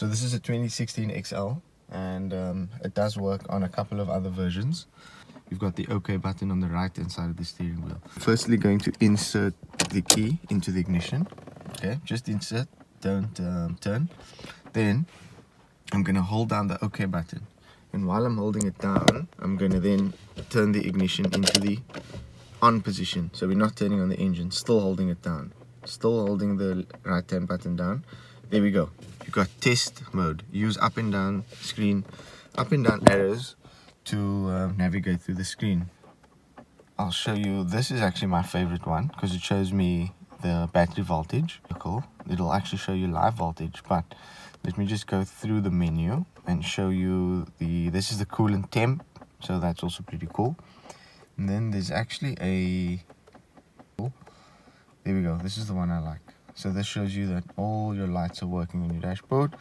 So this is a 2016 XL and um, it does work on a couple of other versions. You've got the OK button on the right hand side of the steering wheel. Firstly going to insert the key into the ignition. Okay, just insert, don't um, turn. Then I'm going to hold down the OK button. And while I'm holding it down, I'm going to then turn the ignition into the on position. So we're not turning on the engine, still holding it down. Still holding the right hand button down. There we go. You've got test mode. Use up and down screen, up and down arrows to uh, navigate through the screen. I'll show you, this is actually my favorite one because it shows me the battery voltage. Cool. It'll actually show you live voltage, but let me just go through the menu and show you the, this is the coolant temp, so that's also pretty cool. And then there's actually a, there we go, this is the one I like. So this shows you that all your lights are working on your dashboard.